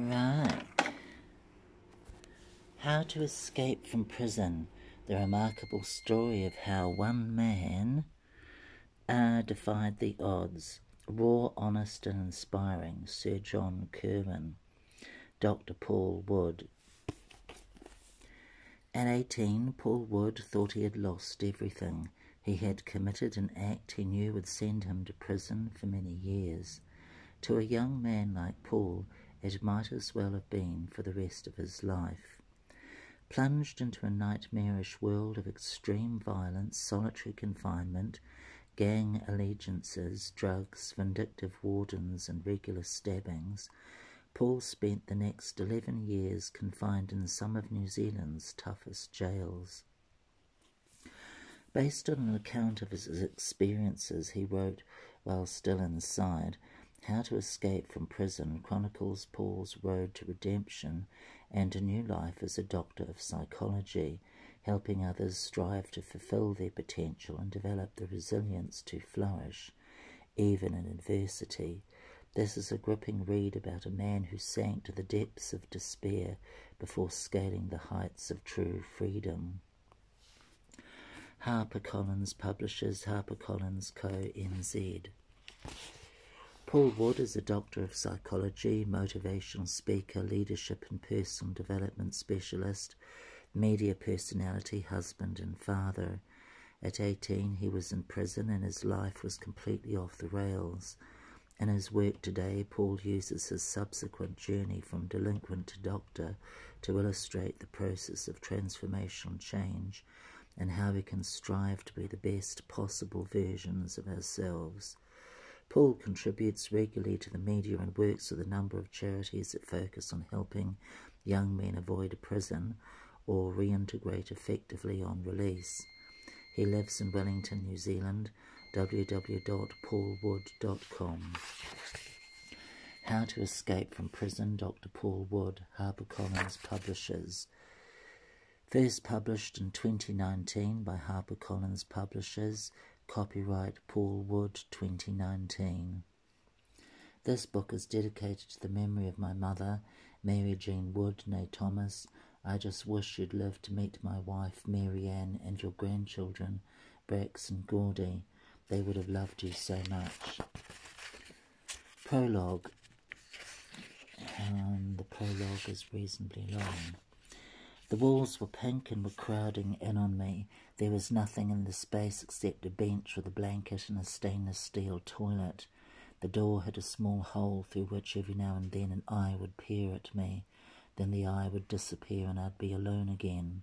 Right. How to Escape from Prison. The remarkable story of how one man uh, defied the odds. Raw, honest, and inspiring. Sir John Kirwan. Dr. Paul Wood. At 18, Paul Wood thought he had lost everything. He had committed an act he knew would send him to prison for many years. To a young man like Paul, it might as well have been for the rest of his life. Plunged into a nightmarish world of extreme violence, solitary confinement, gang allegiances, drugs, vindictive wardens, and regular stabbings, Paul spent the next 11 years confined in some of New Zealand's toughest jails. Based on an account of his experiences he wrote while still inside, how to Escape from Prison chronicles Paul's road to redemption and a new life as a doctor of psychology, helping others strive to fulfill their potential and develop the resilience to flourish, even in adversity. This is a gripping read about a man who sank to the depths of despair before scaling the heights of true freedom. HarperCollins publishes HarperCollins Co. NZ. Paul Wood is a doctor of psychology, motivational speaker, leadership and personal development specialist, media personality, husband, and father. At 18, he was in prison and his life was completely off the rails. In his work today, Paul uses his subsequent journey from delinquent to doctor to illustrate the process of transformational change and how we can strive to be the best possible versions of ourselves. Paul contributes regularly to the media and works with a number of charities that focus on helping young men avoid prison or reintegrate effectively on release. He lives in Wellington, New Zealand. www.paulwood.com. How to Escape from Prison, Dr. Paul Wood, HarperCollins Publishers. First published in 2019 by HarperCollins Publishers, Copyright Paul Wood 2019. This book is dedicated to the memory of my mother, Mary Jean Wood, née Thomas. I just wish you'd lived to meet my wife, Mary Ann, and your grandchildren, Brax and Gordy. They would have loved you so much. Prologue. And the prologue is reasonably long. The walls were pink and were crowding in on me. There was nothing in the space except a bench with a blanket and a stainless steel toilet. The door had a small hole through which every now and then an eye would peer at me. Then the eye would disappear and I'd be alone again.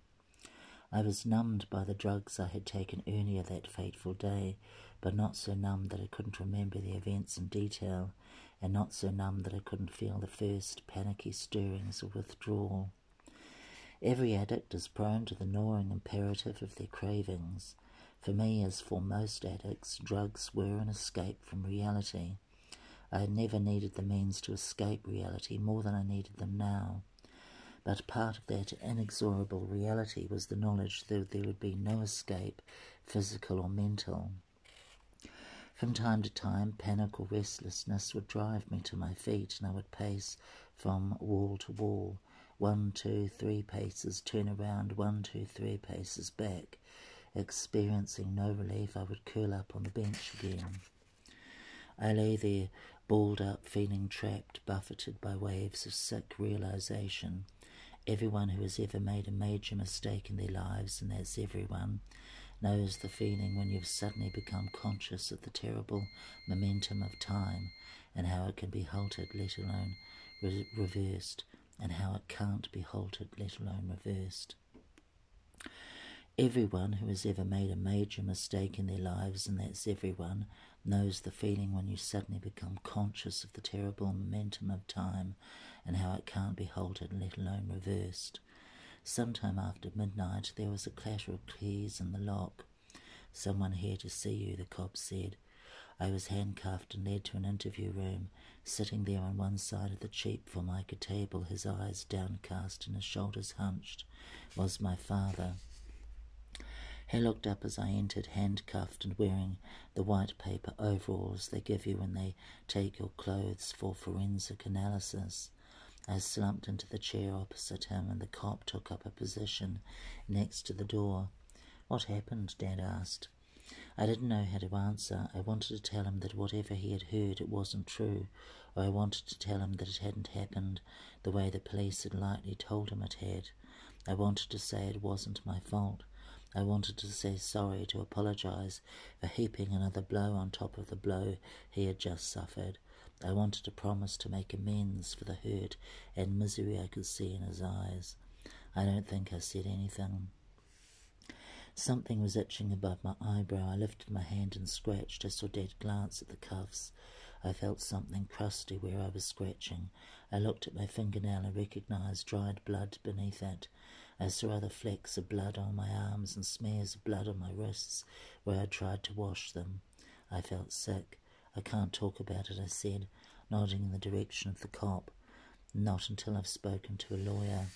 I was numbed by the drugs I had taken earlier that fateful day, but not so numbed that I couldn't remember the events in detail, and not so numbed that I couldn't feel the first panicky stirrings of withdrawal. Every addict is prone to the gnawing imperative of their cravings. For me, as for most addicts, drugs were an escape from reality. I had never needed the means to escape reality more than I needed them now. But part of that inexorable reality was the knowledge that there would be no escape, physical or mental. From time to time, panic or restlessness would drive me to my feet, and I would pace from wall to wall, one, two, three paces, turn around, one, two, three paces back. Experiencing no relief, I would curl up on the bench again. I lay there, balled up, feeling trapped, buffeted by waves of sick realization. Everyone who has ever made a major mistake in their lives, and that's everyone, knows the feeling when you've suddenly become conscious of the terrible momentum of time and how it can be halted, let alone re- reversed and how it can't be halted, let alone reversed. Everyone who has ever made a major mistake in their lives, and that's everyone, knows the feeling when you suddenly become conscious of the terrible momentum of time and how it can't be halted, let alone reversed. Sometime after midnight, there was a clatter of keys in the lock. Someone here to see you, the cop said. I was handcuffed and led to an interview room. Sitting there on one side of the cheap formica table, his eyes downcast and his shoulders hunched, was my father. He looked up as I entered, handcuffed and wearing the white paper overalls they give you when they take your clothes for forensic analysis. I slumped into the chair opposite him, and the cop took up a position next to the door. What happened? Dad asked. I didn't know how to answer. I wanted to tell him that whatever he had heard, it wasn't true, or I wanted to tell him that it hadn't happened the way the police had lightly told him it had. I wanted to say it wasn't my fault. I wanted to say sorry, to apologize for heaping another blow on top of the blow he had just suffered. I wanted to promise to make amends for the hurt and misery I could see in his eyes. I don't think I said anything. Something was itching above my eyebrow. I lifted my hand and scratched. I saw Dad glance at the cuffs. I felt something crusty where I was scratching. I looked at my fingernail and recognized dried blood beneath it. I saw other flecks of blood on my arms and smears of blood on my wrists where I tried to wash them. I felt sick. I can't talk about it, I said, nodding in the direction of the cop. Not until I've spoken to a lawyer.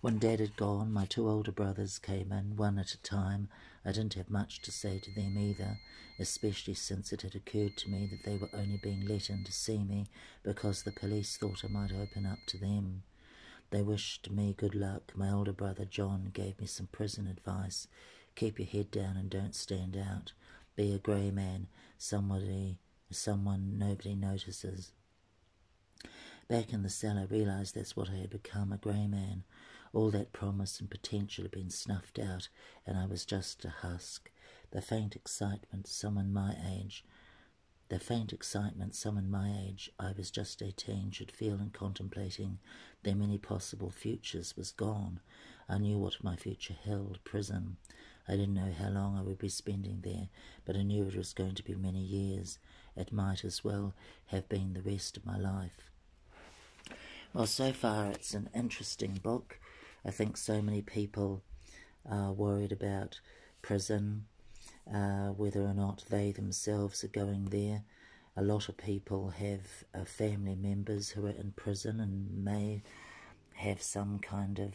When Dad had gone, my two older brothers came in, one at a time. I didn't have much to say to them either, especially since it had occurred to me that they were only being let in to see me because the police thought I might open up to them. They wished me good luck. My older brother John gave me some prison advice. Keep your head down and don't stand out. Be a grey man, somebody, someone nobody notices. Back in the cell, I realized that's what I had become, a grey man. All that promise and potential had been snuffed out, and I was just a husk. The faint excitement someone my age, the faint excitement someone my age, I was just eighteen, should feel in contemplating their many possible futures was gone. I knew what my future held, prison. I didn't know how long I would be spending there, but I knew it was going to be many years. It might as well have been the rest of my life. Well, so far it's an interesting book. I think so many people are worried about prison, uh, whether or not they themselves are going there. A lot of people have uh, family members who are in prison and may have some kind of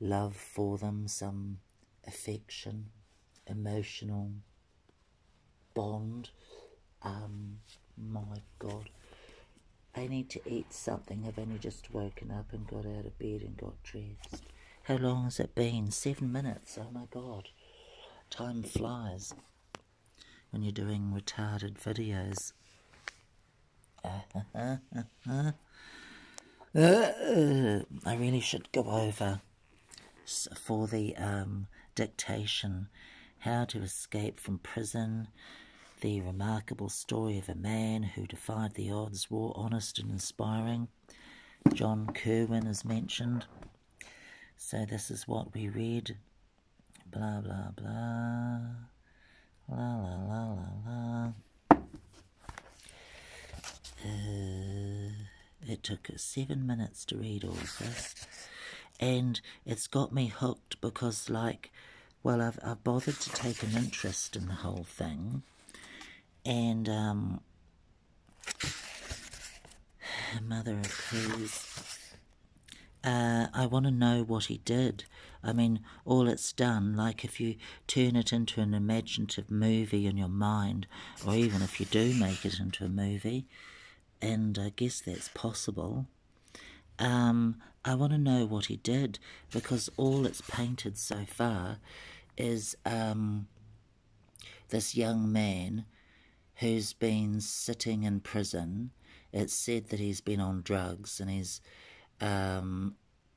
love for them, some affection, emotional bond. Um, my God. I need to eat something. I've only just woken up and got out of bed and got dressed. How long has it been? Seven minutes. Oh my God. Time flies when you're doing retarded videos. I really should go over for the um, dictation How to Escape from Prison, the remarkable story of a man who defied the odds, war honest and inspiring. John Kirwan is mentioned. So this is what we read. Blah, blah, blah. La, la, la, la, la. Uh, it took us seven minutes to read all of this and it's got me hooked because like well I've, I've bothered to take an interest in the whole thing and um mother of please uh, I want to know what he did. I mean, all it's done, like if you turn it into an imaginative movie in your mind, or even if you do make it into a movie, and I guess that's possible, um, I want to know what he did because all it's painted so far is um, this young man who's been sitting in prison. It's said that he's been on drugs and he's um,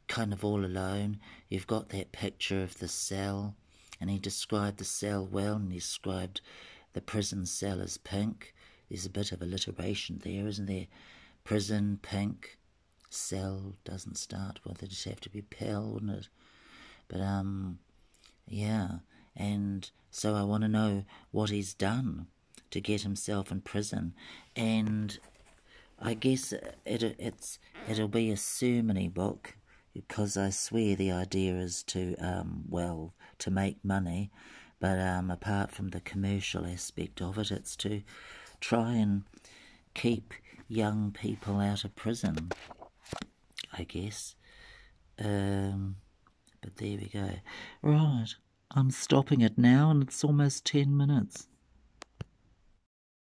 kind of all alone. You've got that picture of the cell, and he described the cell well, and he described the prison cell as pink. There's a bit of alliteration there, isn't there? Prison, pink, cell doesn't start with it. Just have to be pale, wouldn't it? But um, yeah. And so I want to know what he's done to get himself in prison, and I guess it, it's it'll be a sermony book because I swear the idea is to um, well to make money, but um, apart from the commercial aspect of it, it's to try and keep young people out of prison. I guess. Um, but there we go. Right, I'm stopping it now, and it's almost 10 minutes.